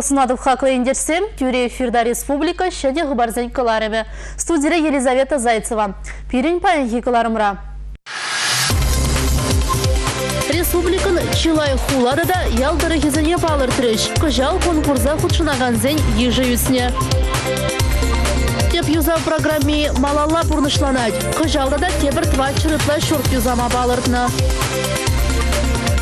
Сывлы сунадов хақлы ендерсем, тюре эфирда республика шеде ғыбарзен кыларымы. Студия Елизавета Зайцева. Пирин паянхи кыларымра. Республикан Чилай хулады да ялдыры кезіне балыр түріш. Күжал конкурса құтшынаған зен ежі үсіне. Теп юза программе малалла бұрнышланад. Күжалда да тебір тва чырытла шорт юзама балыртны.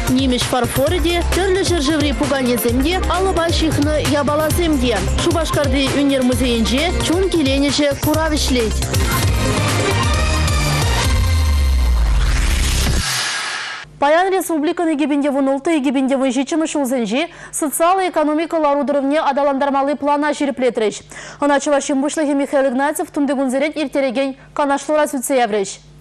Немеш фарфориде, түрлі жыржыври пуганеземде, алыба шихны ябалаземде. Шубашкарды үнер музейінже, чун келенеже куравишлейд. Паян республиканы егебінде вұнылты егебінде вұнжечімі шулзенже социал-экономикалар удырывне адаландармалы плана жеріплетіріш. Оначыва шымбышлығы Михаил Игнатьев түмдігін ертереген канашлыра сүтсе.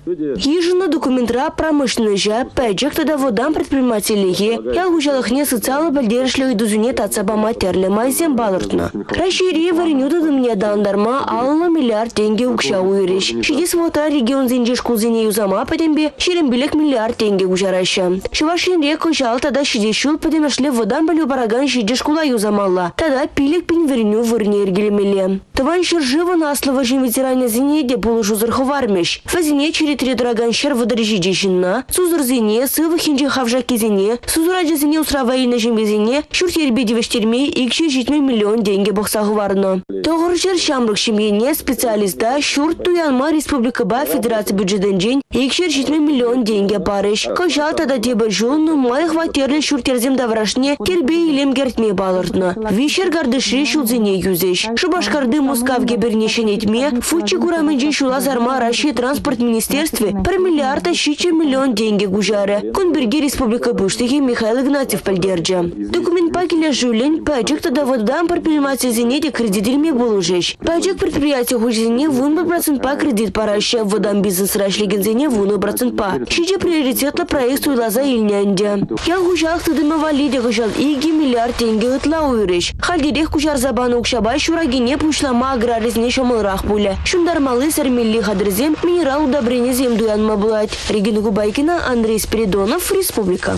Ежина документра промышленныжа, пәджектада водан предпринимателіге, ялгужалықне социалы бәлдерішлігі дүзіне татсаба матерлі майзен балыртна. Рашири варенюда дымне дандарма алла миллиард тенге укша уйреш. Шидес вота регион зенжеш кузине юзама пәдембе шерен билек миллиард тенге ужараша. Шывашин реку жал тада шидешул пәдемешлі водан бәлю бараган шидеш кула юзамалла. Тада пилек пин вареню варне ергелемеле. Таван шыржыва наслова жин ветеране зене де булышу зарховармеш. Фазине через три драган шер выдержи жишинна, сузур зене, сывы хинжи хавжа кезене, сузура жезене усравай на жембезене, шур тербеди вештерме, икши житме миллион деньги боксагы варно. Тоғыр жер шамрық шемьене специалиста шур туянма республика ба федерация бюджетен жен, икшер житме миллион деньги парыш. Кожал тада тебе жун, май хватерлі шур терзем даврашне, тербе илем гертме балыртны. Вишер гардыши шулзене юзеш. Шубашкарды мускавге бернешен етме, фучи курамынжен шула зарма Россия транспорт министерстве бір миллиард шичи миллион деньги гужары. Кунберги республика буштыхи Михаил Игнатьев пальдерджа. Документ пакеля жулень, паджик тада водан предприниматель зенеде кредительме болужеш. Паджик предприятие хужине вун процент па кредит параща, водан бизнес рашлиген зене вун процент па. Шичи приоритетла проект уйлаза ильнянде. Я гужах тадыме валиде гужал иги миллиард тенге ытла уйреш. Халдерех кужар забаны укшабай шурагине пушлама аграризне шомылрах пуле. Шундармалы сармилли хадрзем минерал удобрение зем дуянма булать. Регина Губайкина, Андрей Спиридонов, Республика.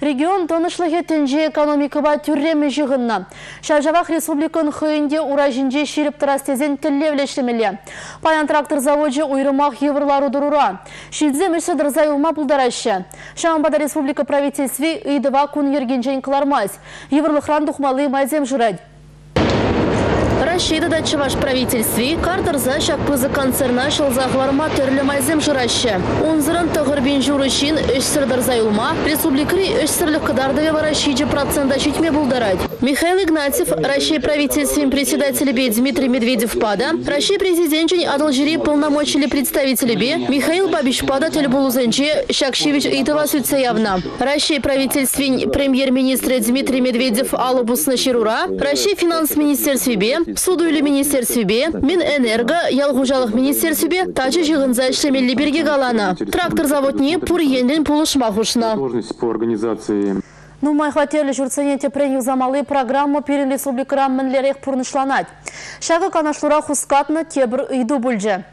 Регион тонышлығы тінже экономикаба түрремі жығынна. Шавжавақ республикан хүйінде уражинже шеріп тұрастезен тіллевлешлемелі. Паян трактор заводжы ұйрымақ еврлару дұрура. Шилдзе мүші дырзай ұлма бұлдарашы. Шамбада республика правительстве үйдіва күн ергенжен қылармаз. Еврлықран дұқмалы майзем жұрад. Рашида да чываш правительстве картырза шакпызы концерна шылзағларма түрлі майзем жырашы. Онзырын тұғыр бен жүрішін үш сырдар зайылма, республикари үш сырлық кыдардыве вара шиджи процента шитме булдарад. Михаил Игнатьев, Россия правительствен председатель бе Дмитрий Медведев пада, Россия президентчен адалжири полномочили представители бе Михаил Бабиш пада тельбулузенче Шакшевич Итова сүтсе явна. Россия правительствен премьер-министр Дмитрий Медведев алыбусны ширура, Россия финанс министерстве бе суду или министерстве бе, Минэнерго, ялгужалық министерстве бе, тачы жығынза ішлемелі берге галана. Трактор заводне пур енлен пулышмахушна. Сложность по организации Ну, май хватели журцене принял замалы программу перед республикарам мінлерек пурнышланать. Шага канашлура хускатна тебр иду бульже.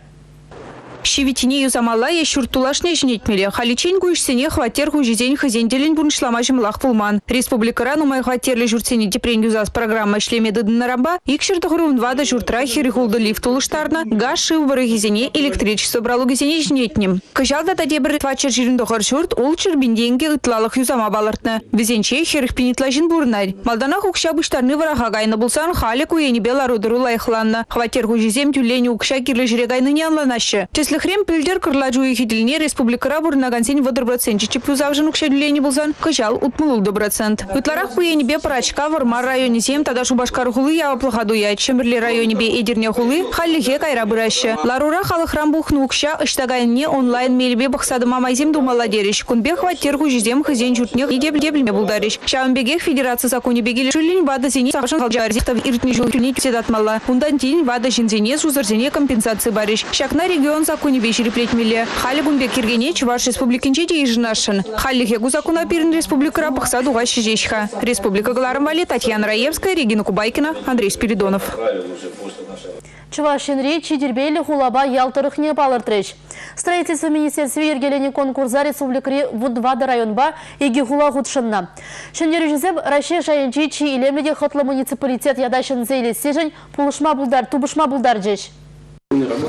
Шивитине юзамала я шуртулашне жнетмеле. Халичень гуишсене хватер хужизень хазенделен бурнышлама жымлах пулман. Республикара нумай хватерле журцене депрен юзас программа шлеме дыдынарамба. Икшер тухрун вада журтра хирихулды лифт улыштарна. Газ шив барыгизене электричество бралу гизене жнетнем. Кажалда да дебір твачер дохар журт ул чырбинденге ытлалых юзама балыртны. Везенче хирих пенитлажин бурнарь. Малдана хукша быштарны варага гайны булсан халі куени беларудыру лайхланна. Хватер хужизем тюлени укша кирлі жирегайны не анланашы. Хрем пилдер кырлажу хидилне республикара бурнаган сень водыр процент завжен укшедлени булзан кыжал утмулул до процент. Утларах хуе небе парачка вармар районе сем тада шубашкар хулы я плохаду я чемберли районе бе эдерне хулы халлихе кайра быраща. Ларура халы храм бухну укша ыштагайне онлайн мелбе бахсады мамайзем думала дереш. Кунбе хватер хужизем хызен журтне и деблеме булдариш. Шамбеге федерация законе бегели шулин вада зене сахшан халджарзихтав иртни жултюни седатмала. Ундан тин вада жинзене сузарзене компенсации бариш. Шакна регион закон законе бешери плетмеле. Хали гунбе киргене Чуваш республикинче дейжинашын. Хали хегу закона пирин республика пахса дуга шижешха. Республика Галармали, Татьяна Раевская, Регина Кубайкина, Андрей Спиридонов. Чувашинри Чидербейли хулаба ялтырыхне балыртрыч. Строительство министерстве ергелени конкурса республикри Вудвада районба еги хула худшынна. Шендері жүзіп Раши шайынчи чи илемлеге хотлы муниципалитет ядашын зейлесежін пулышма булдар, тубышма булдар жеш.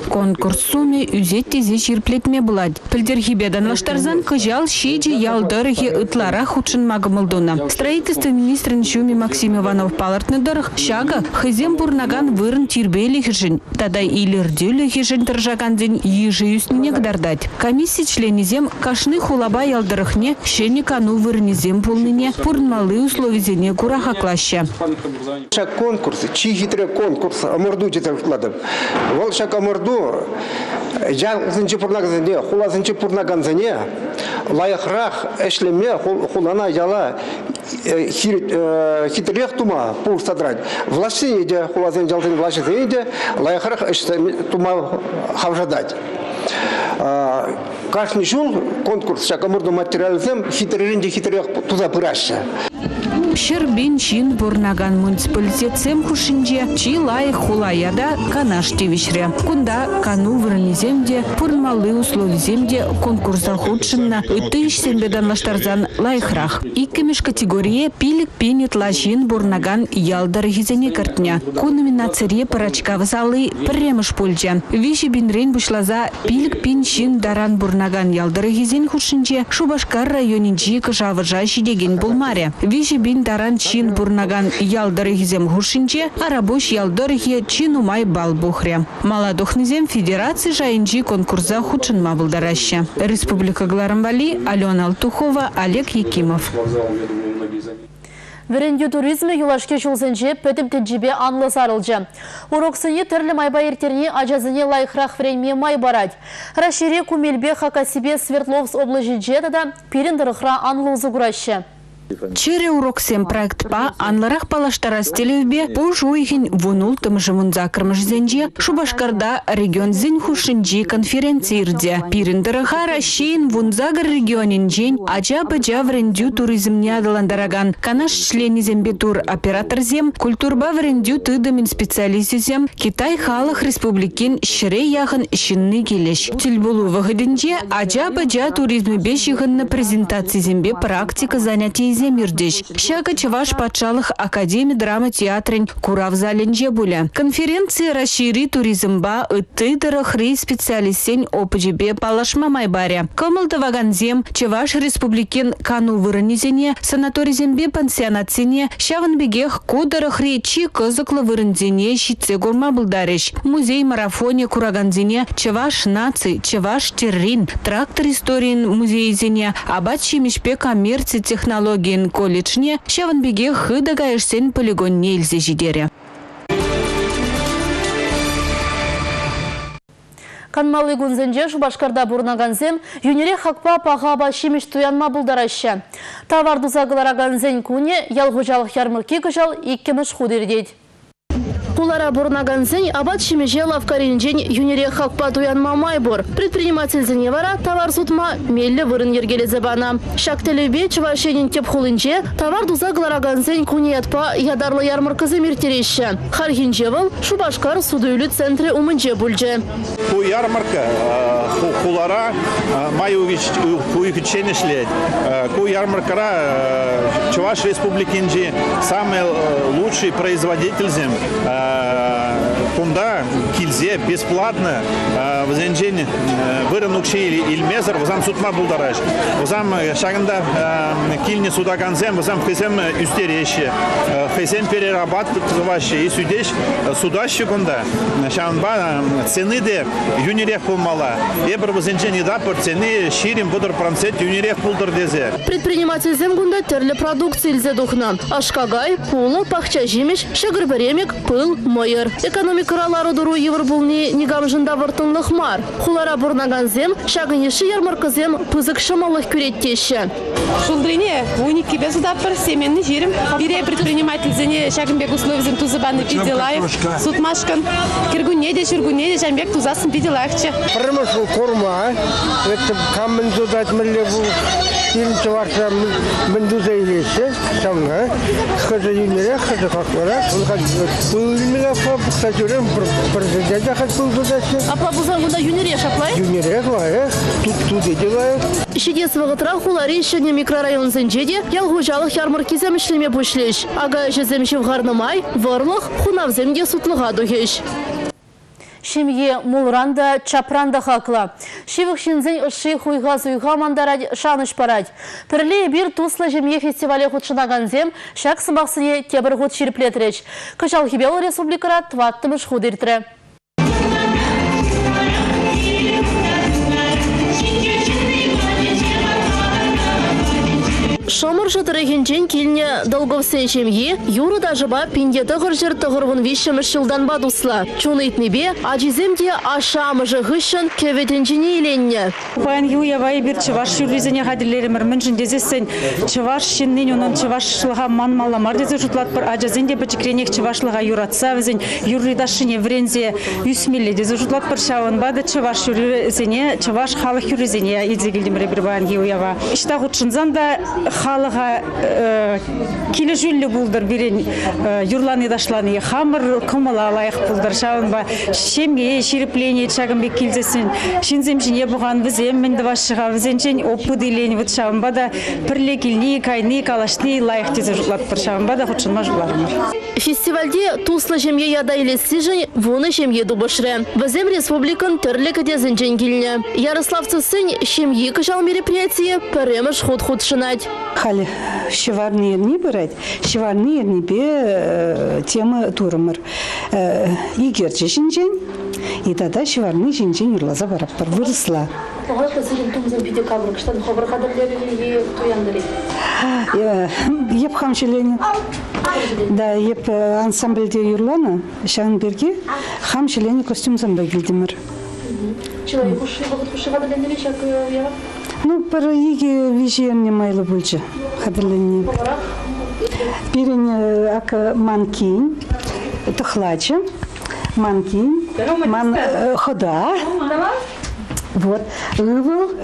Конкурс суме үзет тезе ширплетме булад. Пілдерхибедан лаштарзан кыжал шеджи ялдырыхи ытлара худшын магымылдуна. Строительство министрин Шуми Максим Иванов палартны дырых шага хызем бурнаган вырын тирбели хижин. Тадай илердюлі хижин тыржаган ден ежи үстіне гдардать. Комиссия членизем кашны хулаба ялдырыхне шені кану вырнизем пулныне пурнмалы условизене кураха клаща. Шак конкурс, чи хитрый конкурс, амурду жете вкладып. Амурду, жалғызынчы пурнагазыне, хулазынчы пурнаганзыне, лайықрақ эшлеме хулана яла хитрек тума пул садрать. Власти еде, хулазын жалтын власти еде, лайықрақ эшлеме тума хавжадать. Жыл конкурс, шак амурду материализм, хитреринде хитрек туза пыраща. Шербин чин бурнаган муниципалитетсем хушинже чи лайық хулаяда канаш тевишре. Кунда кану вырниземде пурнмалы условиземде конкурса худшинна ыты ишсенбедан лаштарзан лайықрақ. Иккемеш категория пилік пенет лажин бурнаган ялдар хизене картня. Ку номинацияре парачка вазалы премыш пульча. Виши бинрен бушлаза пилік пин чин даран бурнаган ялдар хизен хушинже Шубашкар районинчи кыжавыжа шидеген булмаре. Виши бин даран чин бурнаган ялдырыхизем хушинче, а рабоч ялдырыхе чин умай бал бухре. Маладухнизем федерации жайынчи конкурса худшынма булдараща. Республика Гларамбали, Алена Алтухова, Олег Якимов. Віренде туризмі юлашке жолзынже пөтім тенжібе анлы сарылжы. Уроксыне түрлі майба ертеріне ажазыне лайықрақ вренме май барад. Рашире кумелбе хакасибе Свердловс облажынже да перендіріқра анлы ұзы. Чере уроксем проект па анларах палаштара стелевбе по жуйхин вунул тымжымын зенже Шубашкарда регион зен хушинджи конференцирде. Пирендерыха Рашин вунзагар регионин жен ача бача врендю туризмне адаландараган. Канаш члени зембетур оператор зем, культурба врендю тыдамин специалистизем Китай халық республикин шире яхын шинны келеш. Вахыдынже ача бача туризмы беш на презентации зембе практика занятий земирдеш. Шага Чаваш патшалық академи драма театрын курав заленже буля. Конференция расшири туризмба ытты дырахры специалистен опыжебе палашма майбаря. Кымылды ваганзем Чаваш республикин кану вырынезене санаторизембе пансионатсене шағынбегех кудырахры чи кызыклы вырынзене щитсе гурма булдареш. Музей марафоне кураганзене Чаваш наци, Чаваш террин, трактор историян музейзене, абат шимешпе коммерция технологии ген колледжне шаванбеге хыдага эшсен полигон нельзе жидере. Канмалы гунзенже Шубашкарда юнере хакпа пағаба шемеш туянма бұлдараща. Таварды загылараганзен куне ялғужалық ярмырки күжал иккеміш. Кулара бурнаганзень абат шимеже лавкаринжен юнере хакпа туян мамай бур. Предприниматель вара товар сутма мелле вырын ергелезе бана. Шак телебе чывашенин теп хулынче товар дуза глараганзень куниятпа ядарлы ярмаркызы миртереща. Хархинче выл Шубашкар судуйлы центре умынче бульже. Ку ярмарка кулара май увеличение шлет. Ку ярмаркара Чуваш республикинжи самый лучший производитель зем кунда килзе бесплатно вазенжен вырын укши илмезер вазам сутма булдараш. Вазам шагында килне судаганзем вазам хесем үстереше хесем перерабатываще и судеш судащи кунда шанба цены де юнирех пулмала ебір вазенжен идапыр цены ширим будыр процент юнирех пулдыр дезе. Предприниматель земгунда терлі продукция илзе духна. Ашкагай, пулы, пахча жемеш, шагырберемек, пыл, майыр. Экономикаралары дұру евр бұлне негамжында вартынлық мар. Хулара бұрнаган зем, шагынеші ярмарка зем пызык шамалық күреттеші. Шулдыне, уники без удапыр, семенный жирим. Бире предприниматель зене шагынбек условизм тузыбаны пиделаев. Сутмашкан, киргунеде, ширгунеде, жамбек тузасын пиделаевче. Пырмыш корма, это камын тудать мілі бұл ilesi tamam. Hızı yünlere, hızı kalklara. Bu ilmine kısa göre prezident akıl buldu da şey. Апа бузангында юнер яшаплай. Yünlere var ya. Тут тут ediyorlar. Шидес вағытра хулари шыне микрорайон зенжеде ялгужалық ярмаркизем ішлеме бұшлеш. Ага жезем шевғарнымай, варлық хунавземге сутлыға дұхеш. Шемге мулранда чапранда хақла. Шевік шинзен ұшы хуйға зуйға мандарад шаныш парад. Пірлі бір туслы жемге фестивале худшынаған зем, шак сымақсыне кебір худ шерплетіреш. Кышал хибел республикара тваттымыш. Шомыр жытырыгенчен килне долговсен шемье, юры да жыба пинде тығыр жыр тығырвын вишіміш жылдан бадусла. Чуныйтнебе, ажиземде ашамыжы ғышын кеветенчіне иленне. Паян юявай бир чываш юризене хадилеремер міншін дезесен чываш шиннен онан чывашлыға манмаламар дезе жұтлат бір ажазенде бачекренек чывашлыға юратса візен юридашыне врензе юсмеле дезе жұтлат бір шауын бады чываш юризене чываш халық юризене идзегілдеміре бір баян юява. Ишта худшынзан да халыға э, келі жүлі бұлдыр бірен э, юрланы дашланы хамыр кымыла лайық бұлдыр шауын ба шемге шеріплене чагымбек келзесін шинзем жіне бұған візем мінді башыға візенчен опы дейлен вұт шауын ба да пірле келні кайны калашны жұлат бір шауын ба да хұтшынма жұларымыр. Фестивальде туслы жемге яда илесі жын вуны жемге дубышры. Візем республикан түрлі кедезін жен келіне. Ярославцы сын шемге кышал мероприятие піреміш худ-худ шынать. Халі шеварны ерні бірәд, шеварны ерні бе э, темы турымыр. Егер жешінжен, и тада шеварны жинжен юрлаза барап бір вырысла. Э, Еп хамшелене. Да, еп э, ансамбльде юрланы, шағын берге хамшелене костюм замбай келдімір. Человек уши, Ну, бір еге вижерне майлы бөлчі қадірлене. Перене ак манкин, тухлачы, манкин, ман э, хода. Вот. Ывыл,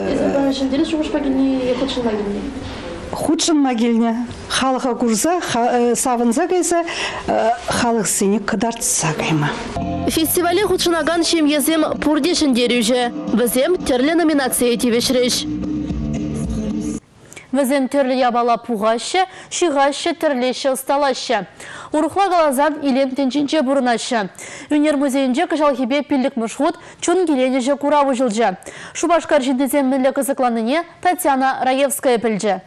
худшын могильня. Халыға курса, ха- э, савынса кайса, э, халық сені кыдартса кайма. Фестивале худшынаган шемьезем пурдешін дерюже. Візем терлі номинация тевешреш. Візем терлі ябала пуғашы, шиғашы, тірлеші, ұсталашы. Урухла галазан илем тенчинче бұрынашы. Үнер музейінже кышалхибе пілік мұшхуд чун келенеже куравы жылжы. Шубашкар жіндезем мінлі қызықланыне Татьяна Раевская пілжі.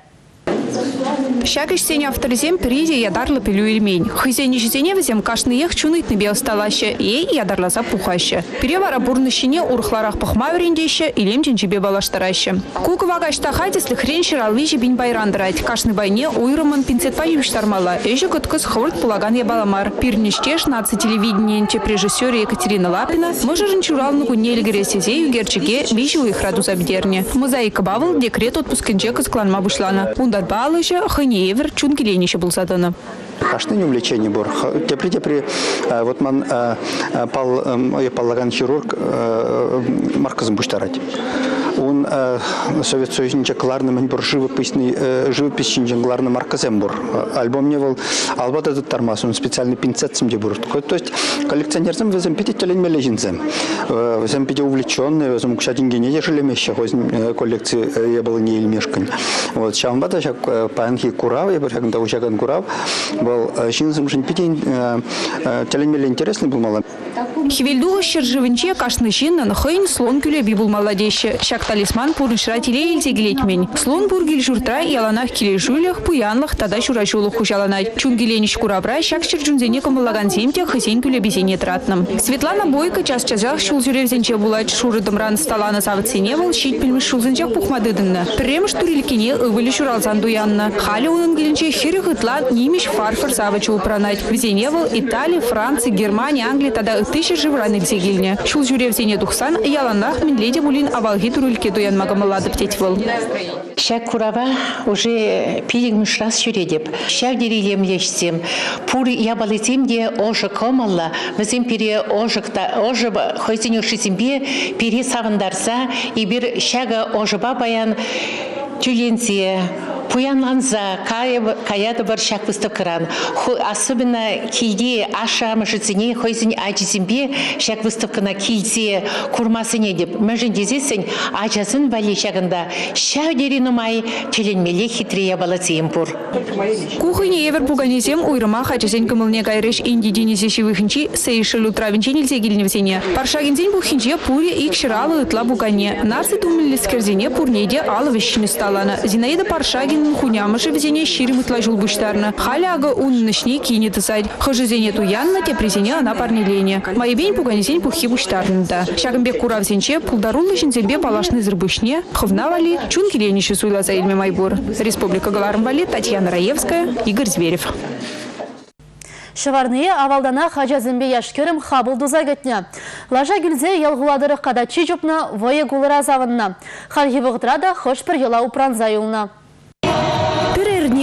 Шак иштене авторизем призе ядарлы пилю ильмень. Хызене жезене візем кашны ех чунытны бе осталаще, ей ядарлаза пухаще. Перевара бурнышине урхларах пахма өрендеще, илем ченчебе балаштараще. Кук вагашта хадислы хрен ширалви жебин байрандырать. Кашны байне уйрымын пинцет паюш тармала. Эжі күткіз хвырт пулаган ябаламар. Пирништеш наци телевидениенче режиссере Екатерина Лапина, можырын чуралны куне илгере сезе югерчиге биші уйхраду забдерне. Мозаика бавыл декрет отпускенче кызкланма бушлана. Ундат балышы хынеевер чункеленеше булсадыны. Кашны увлечение бор. Тепри тепри э, вот ман э, э, пал паллаган хирург марказым буштарать. Он Совет Союзниче кларны мен бор живописный живопись чинжен кларны марказем бор. Альбом не был албат этот тормоз, он специальный пинцет сам бор. То есть коллекционерзем везем пяти телен мележинзем. Везем пяти увлеченные, везем куча деньги не дешели меща, коллекции я был не ильмешкан. Вот шамбата шак панхи курав, я бер да ушаган курав. Был шинзем шин пяти телен меле интересный был мало. Хивельдуға шыржывынче кашны жиннан хыйн слон күлеби бұл маладеші. Шак талисман пурншыра теле елзе келетмен. Слон бургел журтра яланах келе жүлях, пуянлах тада шура жулық хужаланай. Чунгеленіш курабра шак шыржунзене кымылаган земте хызен күлебезене тратным. Светлана Бойко час чазах шул жүревзенче булайт шурыдым ран сталаны савыцене был щит пілміш шулзенче пухмадыдынны. Премш турилкене ывылі шуралзан дуянны. Халі оның келінче хиры гытлан немеш фарфор савычы упранать. Везене был Италия, Франция, Германия, Англия тада тысяча живраны гзегилне. Шул жүревзене тухсан яланах мен леди булин авалги турилке дуян магамалады птетвыл. Шак курава уже пилигмыш раз жүредеп. Шак дерилем лешсем. Пур ябалетем де ожы комалла. Мізем пере ожықта, ожы хойсен ушисембе пере сағындарса, и бір шага ожыба баян тюлензе, пуянланза, кая, каяды бар шак выставкаран. Особенно килде аша мышыцыне, хойзын ажизимбе шак выставкана килде курмасыне деп. Мәжін дезесін ажасын бәле шагында шау дерін умай тюленмеле хитрия балатейм пур. Кухыне евер пуганезем уйрыма хачасен кымылне кайрыш инди денезе шивыхынчи сейшелу травинче нельзе гильневзене. Паршагинзен бухинче пуре ик шыралы ытла бугане. Нарсы тумелескерзене пурнеде алы вещини сталана. Зинаида Паршагин хунямышы взене ширим ытла жулбуштарна. Халяга уннышне кине тысать. Хожезене туянна те презене ана парнелене. Майбень пуганезен пухи буштарнында. Шагымбек куравзенче пулдарулы жинзельбе палашны зырбышне. Хывнавали чун килениші суйласа илме майбур. Республика Галармбали, Татьяна Раевская, Игорь Зверев. Шыварные авалдана хажазымбе яшкерім хабыл дуза кетне. Лажа гүлзе елғуладыры қадачи жупна войы гулыра завынна. Хархи бұғытра хош бір ела упранза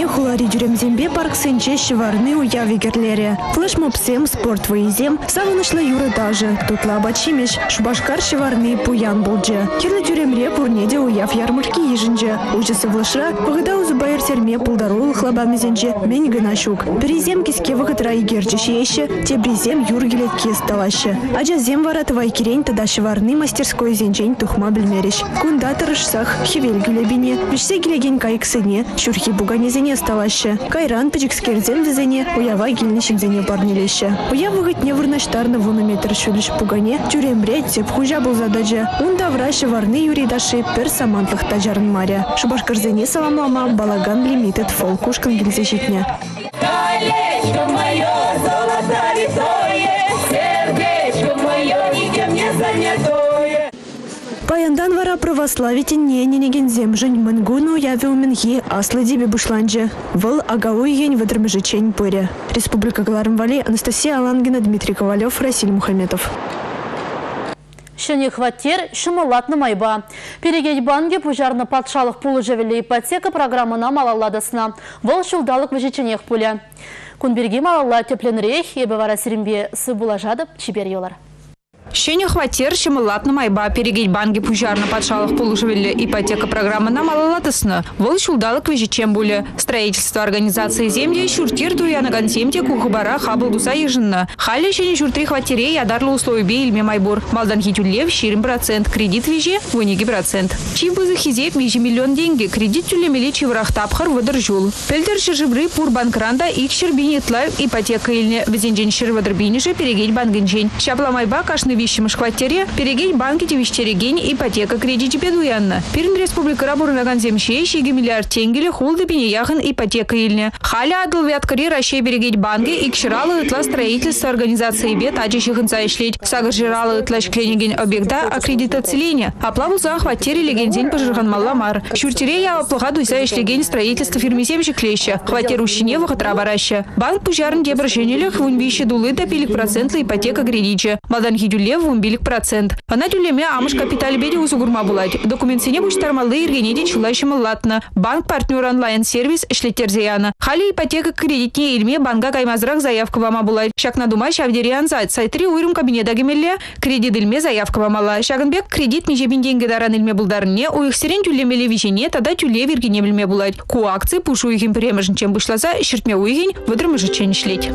хулари жүремзембе парк сенче шыварны уя вегерлере. Флешмобсем, спорт выезем, савынышла юры даже. Тутла бачимеш, шубашкар шыварны пуян булджы. Керлі жүремре пурнеде уяв ярмарки ежінже. Ужасы влышра, вғыда узыбайыр серме пулдарулы хлабамезенже мен гына шук. Перезем киске вғытра егерчі шееші, тебрезем юргелетке сталашы. Ажазем варатывай керень тада шыварны мастерской зенчень тухма білмереш. Кунда тырышсах, хевел гүлебине, бішсе келеген кайыксыне, шурхи буганезене сталашы. Кайран пыжыкскерзем візене, уява гильнишімзене барнелеші. Уява гытне вырнаштарны вунометр шүліш пугане, тюремре теп хужа был задача. Унда врашы варны юридаши пер самантлық тажарын маря. Шубашкарзене саламлама балаган лимитед фолкушкан гильзешитне. Колечко мое, золотое Паяндан вара православитин не ненеген земжень мангуну яве уменхи аслы дебе бушланже. Выл агау ень выдырмыжечень пыре. Республика Галармвали, Анастасия Алангина, Дмитрий Ковалев, Расиль Мухаметов. Шыне хваттер шымылатны майба. Перегей банге пужарны патшалық пулы жевелі ипотека программына малалладысына. Вол шылдалық вежеченех пуля. Кунберге малалла тепленрейх, ебе вара сирімбе сы булажадып чибер. Шене хватер шымылатны майба перегей банги пужарны патшалық полушевелі ипотека программы на малалатысны. Вол шулдалық вежечем буле. Строительство организации земли шуртир туянаган земде кухыбара хабыл дуса ежынна. Хали шене шуртри хватере ядарлы условия бе илме майбур. Малдан хитюлев ширим процент. Кредит веже вынеги процент. Чив бызы хизеп межи миллион деньги. Кредит тюлемели чиврах тапхар выдыр жул. Пельдер шыржыбры пур банкранда ик шырбинетла ипотека илне. Везенжен шыр выдырбиниже перегей бангенжен. Шапла майба кашны вещим ишхваттере, перегень банките вещтерегень ипотека кредити бедуянна. Пермь республика рабурнаган земщеющий гемиллиард тенгеле хулды пенеяхан ипотека ильня. Халя адыл вяткари раще берегить банки и кширалы итла строительство организации бед ачищих инцайшлить. Сагажиралы итла шкленеген объекта аккредитациления. Аплаву за охватери легендень пожирхан малламар. Щуртерей я аплага дуйса ишлеген строительство фирме земщик клеща. Хватеру щенева хатрабараща. Банк пужарн деброженелях вунбище дулы допилик процентлы ипотека кредича. Мадан хидюле вунбилик процент. Она тюлеме амыш капиталь беде усугурма булать. Документ сене буштармалы иргенеде чулайшымы латна. Банк партнер онлайн сервис шлеттерзеяна. Хали ипотека кредитне илме банка каймазрак заявка вама булать. Шак надума шавдериан зайт. Сайтри уйрум кабинета гемелле кредит илме заявка вамала. Шагынбек кредит межебин деньги даран илме булдарне. У их сирен тюлемеле вишене тада тюле виргене билме булать. Ку акции пушу ихим премежен чем бушлаза шертме уйгень выдрымыжы чен шлеть.